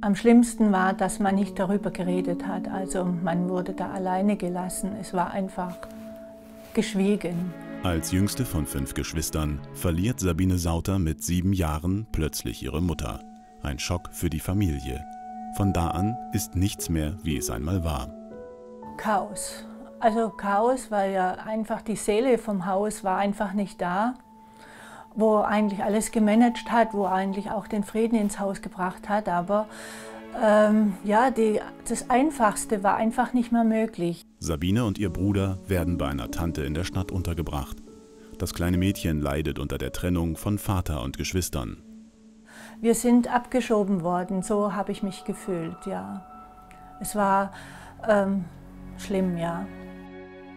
Am schlimmsten war, dass man nicht darüber geredet hat. Also man wurde da alleine gelassen. Es war einfach geschwiegen. Als jüngste von fünf Geschwistern verliert Sabine Sauter mit sieben Jahren plötzlich ihre Mutter. Ein Schock für die Familie. Von da an ist nichts mehr, wie es einmal war. Chaos. Also Chaos, weil ja einfach die Seele vom Haus war einfach nicht da, wo eigentlich alles gemanagt hat, wo eigentlich auch den Frieden ins Haus gebracht hat. Aber ähm, ja, die, das Einfachste war einfach nicht mehr möglich. Sabine und ihr Bruder werden bei einer Tante in der Stadt untergebracht. Das kleine Mädchen leidet unter der Trennung von Vater und Geschwistern. Wir sind abgeschoben worden, so habe ich mich gefühlt, ja. Es war ähm, schlimm, ja.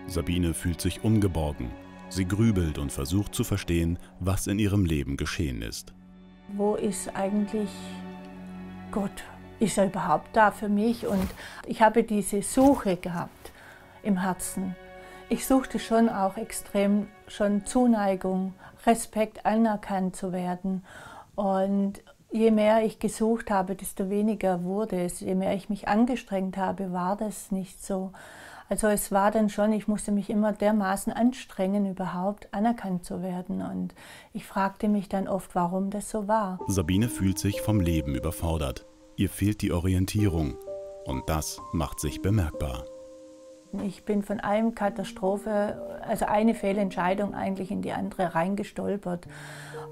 Sabine fühlt sich ungeborgen. Sie grübelt und versucht zu verstehen, was in ihrem Leben geschehen ist. Wo ist eigentlich Gott? Ist er überhaupt da für mich? Und ich habe diese Suche gehabt im Herzen. Ich suchte schon auch extrem schon Zuneigung, Respekt, anerkannt zu werden. Und je mehr ich gesucht habe, desto weniger wurde es. Je mehr ich mich angestrengt habe, war das nicht so. Also es war dann schon, ich musste mich immer dermaßen anstrengen, überhaupt anerkannt zu werden. Und ich fragte mich dann oft, warum das so war. Sabine fühlt sich vom Leben überfordert. Ihr fehlt die Orientierung. Und das macht sich bemerkbar. Ich bin von einem Katastrophe, also eine Fehlentscheidung eigentlich in die andere reingestolpert.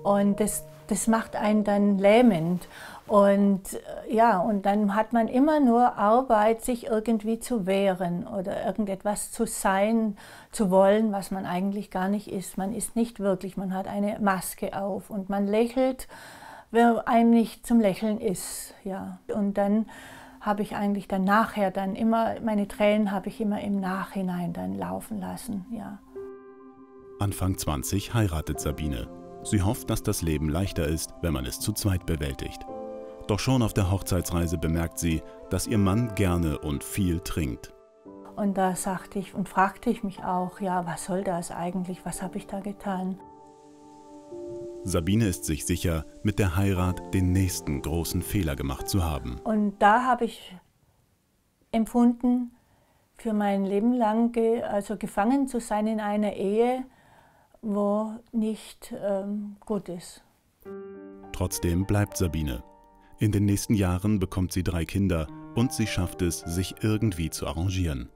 Und das, das macht einen dann lähmend. Und äh, ja, und dann hat man immer nur Arbeit, sich irgendwie zu wehren oder irgendetwas zu sein, zu wollen, was man eigentlich gar nicht ist. Man ist nicht wirklich, man hat eine Maske auf und man lächelt, wer einem nicht zum Lächeln ist. Ja. Und dann habe ich eigentlich dann nachher dann immer, meine Tränen habe ich immer im Nachhinein dann laufen lassen, ja. Anfang 20 heiratet Sabine. Sie hofft, dass das Leben leichter ist, wenn man es zu zweit bewältigt. Doch schon auf der Hochzeitsreise bemerkt sie, dass ihr Mann gerne und viel trinkt. Und da sagte ich und fragte ich mich auch, ja, was soll das eigentlich? Was habe ich da getan? Sabine ist sich sicher, mit der Heirat den nächsten großen Fehler gemacht zu haben. Und da habe ich empfunden, für mein Leben lang ge also gefangen zu sein in einer Ehe, wo nicht ähm, gut ist. Trotzdem bleibt Sabine. In den nächsten Jahren bekommt sie drei Kinder und sie schafft es, sich irgendwie zu arrangieren.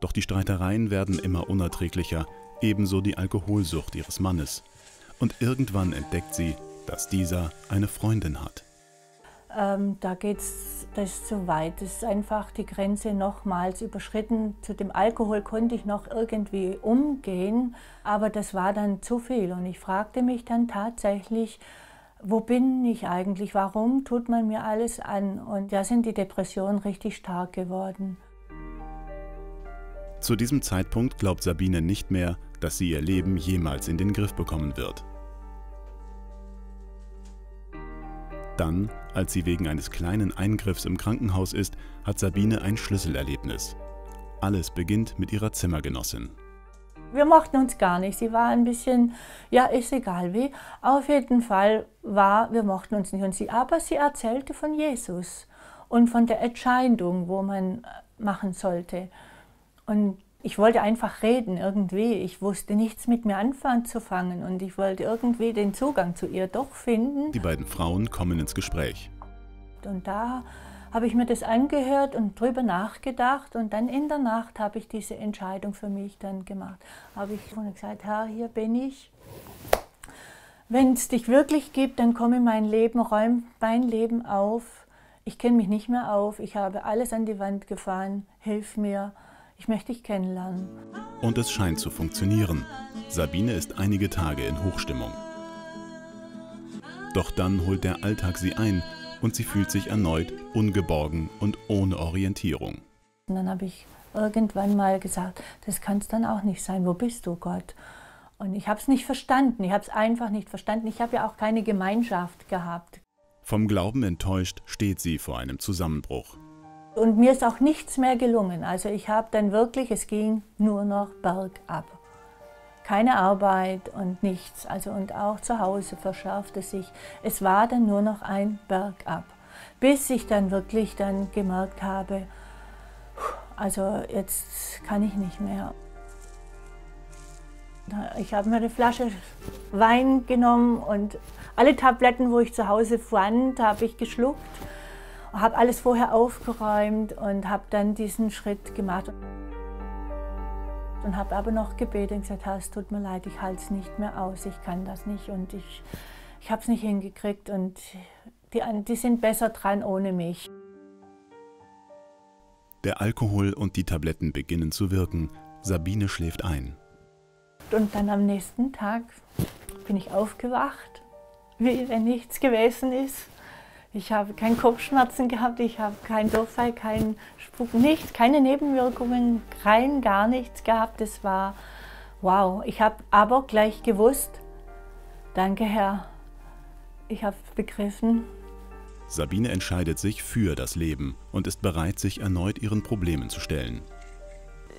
Doch die Streitereien werden immer unerträglicher, ebenso die Alkoholsucht ihres Mannes und irgendwann entdeckt sie, dass dieser eine Freundin hat. Ähm, da geht es zu weit. Das ist einfach die Grenze nochmals überschritten. Zu dem Alkohol konnte ich noch irgendwie umgehen, aber das war dann zu viel. Und ich fragte mich dann tatsächlich, wo bin ich eigentlich? Warum tut man mir alles an? Und da sind die Depressionen richtig stark geworden. Zu diesem Zeitpunkt glaubt Sabine nicht mehr, dass sie ihr Leben jemals in den Griff bekommen wird. Dann, als sie wegen eines kleinen Eingriffs im Krankenhaus ist, hat Sabine ein Schlüsselerlebnis. Alles beginnt mit ihrer Zimmergenossin. Wir mochten uns gar nicht. Sie war ein bisschen, ja, ist egal wie. Auf jeden Fall war, wir mochten uns nicht. Und sie, aber sie erzählte von Jesus und von der Entscheidung, wo man machen sollte. Und ich wollte einfach reden irgendwie. Ich wusste nichts mit mir anfangen und ich wollte irgendwie den Zugang zu ihr doch finden. Die beiden Frauen kommen ins Gespräch. Und da habe ich mir das angehört und drüber nachgedacht und dann in der Nacht habe ich diese Entscheidung für mich dann gemacht. Habe ich gesagt, Herr, hier bin ich. Wenn es dich wirklich gibt, dann komme in mein Leben, räum mein Leben auf. Ich kenne mich nicht mehr auf, ich habe alles an die Wand gefahren, hilf mir. Ich möchte dich kennenlernen. Und es scheint zu funktionieren. Sabine ist einige Tage in Hochstimmung. Doch dann holt der Alltag sie ein und sie fühlt sich erneut ungeborgen und ohne Orientierung. Und dann habe ich irgendwann mal gesagt, das kann es dann auch nicht sein. Wo bist du, Gott? Und ich habe es nicht verstanden. Ich habe es einfach nicht verstanden. Ich habe ja auch keine Gemeinschaft gehabt. Vom Glauben enttäuscht steht sie vor einem Zusammenbruch. Und mir ist auch nichts mehr gelungen. Also ich habe dann wirklich, es ging nur noch bergab. Keine Arbeit und nichts. Also und auch zu Hause verschärfte sich. Es war dann nur noch ein Bergab. bis ich dann wirklich dann gemerkt habe, also jetzt kann ich nicht mehr. Ich habe mir eine Flasche Wein genommen und alle Tabletten, wo ich zu Hause fand, habe ich geschluckt. Habe alles vorher aufgeräumt und habe dann diesen Schritt gemacht. Und habe aber noch gebetet und gesagt, Herr, es tut mir leid, ich halte es nicht mehr aus, ich kann das nicht und ich, ich habe es nicht hingekriegt und die, die sind besser dran ohne mich. Der Alkohol und die Tabletten beginnen zu wirken. Sabine schläft ein. Und dann am nächsten Tag bin ich aufgewacht, wie wenn nichts gewesen ist. Ich habe keine Kopfschmerzen gehabt, ich habe keinen Durchfall, keinen Spuck, nichts, keine Nebenwirkungen, rein gar nichts gehabt. Das war wow. Ich habe aber gleich gewusst, danke Herr, ich habe begriffen. Sabine entscheidet sich für das Leben und ist bereit, sich erneut ihren Problemen zu stellen.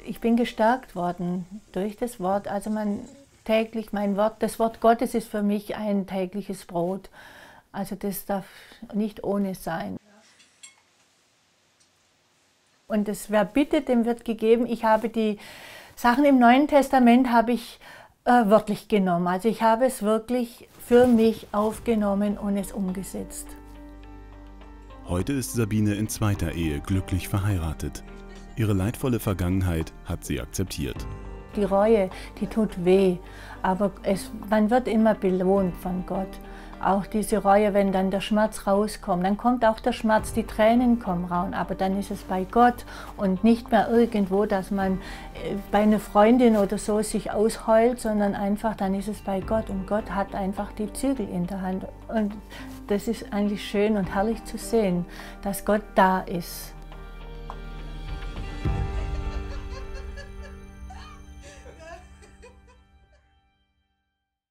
Ich bin gestärkt worden durch das Wort. Also man täglich mein Wort, das Wort Gottes ist für mich ein tägliches Brot. Also das darf nicht ohne sein. Und das, wer bittet, dem wird gegeben. Ich habe die Sachen im Neuen Testament habe ich äh, wörtlich genommen. Also ich habe es wirklich für mich aufgenommen und es umgesetzt. Heute ist Sabine in zweiter Ehe glücklich verheiratet. Ihre leidvolle Vergangenheit hat sie akzeptiert. Die Reue, die tut weh, aber es, man wird immer belohnt von Gott auch diese Reue, wenn dann der Schmerz rauskommt, dann kommt auch der Schmerz, die Tränen kommen raus, aber dann ist es bei Gott und nicht mehr irgendwo, dass man äh, bei einer Freundin oder so sich ausheult, sondern einfach, dann ist es bei Gott und Gott hat einfach die Zügel in der Hand. Und das ist eigentlich schön und herrlich zu sehen, dass Gott da ist.